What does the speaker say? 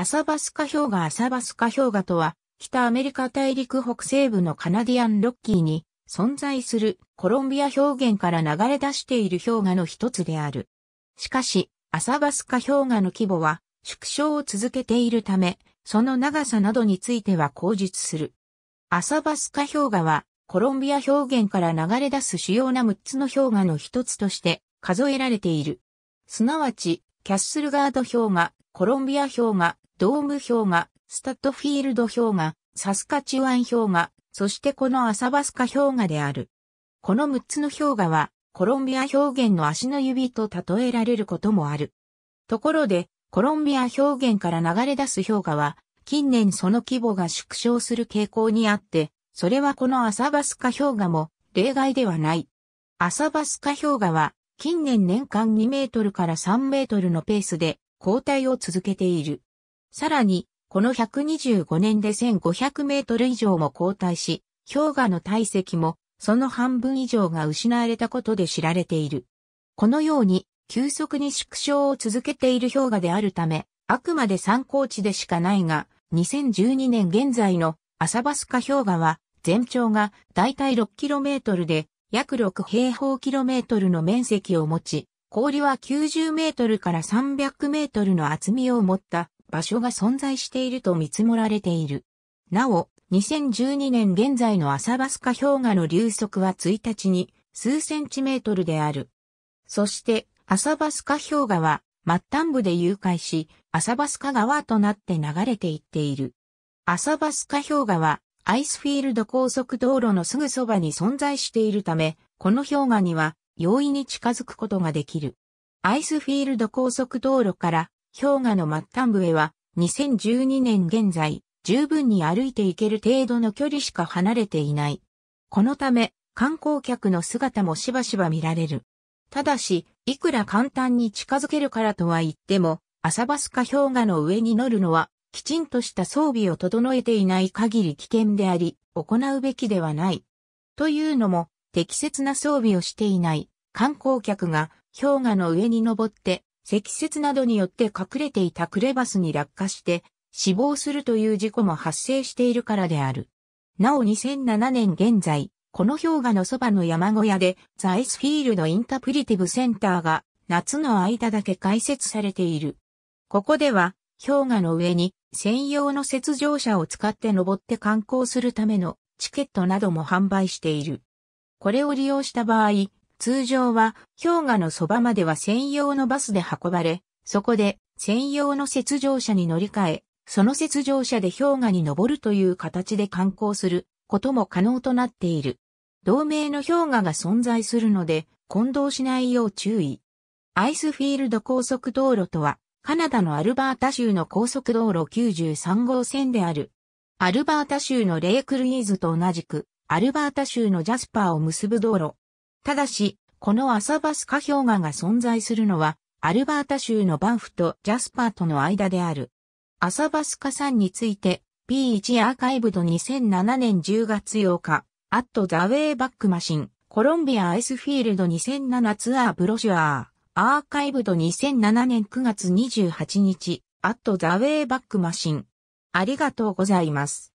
アサバスカ氷河アサバスカ氷河とは、北アメリカ大陸北西部のカナディアンロッキーに存在するコロンビア氷原から流れ出している氷河の一つである。しかし、アサバスカ氷河の規模は縮小を続けているため、その長さなどについては口述する。アサバスカ氷河はコロンビア氷原から流れ出す主要な6つの氷河の一つとして数えられている。すなわち、キャッスルガード氷河、コロンビア氷河、ドーム氷河、スタッドフィールド氷河、サスカチュワン氷河、そしてこのアサバスカ氷河である。この6つの氷河は、コロンビア氷原の足の指と例えられることもある。ところで、コロンビア氷原から流れ出す氷河は、近年その規模が縮小する傾向にあって、それはこのアサバスカ氷河も例外ではない。アサバスカ氷河は近年年間2メートルから3メートルのペースで交代を続けている。さらに、この125年で1500メートル以上も交代し、氷河の体積もその半分以上が失われたことで知られている。このように急速に縮小を続けている氷河であるため、あくまで参考値でしかないが、2012年現在のアサバスカ氷河は、全長がだいたい 6km で、約6平方キロメートルの面積を持ち、氷は90メートルから300メートルの厚みを持った場所が存在していると見積もられている。なお、2012年現在のアサバスカ氷河の流速は1日に数センチメートルである。そして、アサバスカ氷河は末端部で誘拐し、アサバスカ川となって流れていっている。アサバスカ氷河はアイスフィールド高速道路のすぐそばに存在しているため、この氷河には容易に近づくことができる。アイスフィールド高速道路から氷河の末端部へは2012年現在十分に歩いていける程度の距離しか離れていない。このため観光客の姿もしばしば見られる。ただし、いくら簡単に近づけるからとは言っても、アサバスカ氷河の上に乗るのは、きちんとした装備を整えていない限り危険であり、行うべきではない。というのも、適切な装備をしていない観光客が氷河の上に登って、積雪などによって隠れていたクレバスに落下して死亡するという事故も発生しているからである。なお2007年現在、この氷河のそばの山小屋でザイスフィールドインタプリティブセンターが夏の間だけ開設されている。ここでは氷河の上に専用の雪上車を使って登って観光するためのチケットなども販売している。これを利用した場合、通常は氷河のそばまでは専用のバスで運ばれ、そこで専用の雪上車に乗り換え、その雪上車で氷河に登るという形で観光することも可能となっている。同名の氷河が存在するので、混同しないよう注意。アイスフィールド高速道路とは、カナダのアルバータ州の高速道路93号線である。アルバータ州のレイクルイーズと同じく、アルバータ州のジャスパーを結ぶ道路。ただし、このアサバスカ氷河が存在するのは、アルバータ州のバンフとジャスパーとの間である。アサバスカ山について、P1 アーカイブド2007年10月8日、アットザウェイバックマシン、コロンビアアイスフィールド2007ツアーブロシュアー、アーカイブド2007年9月28日、アットザウェイバックマシン。ありがとうございます。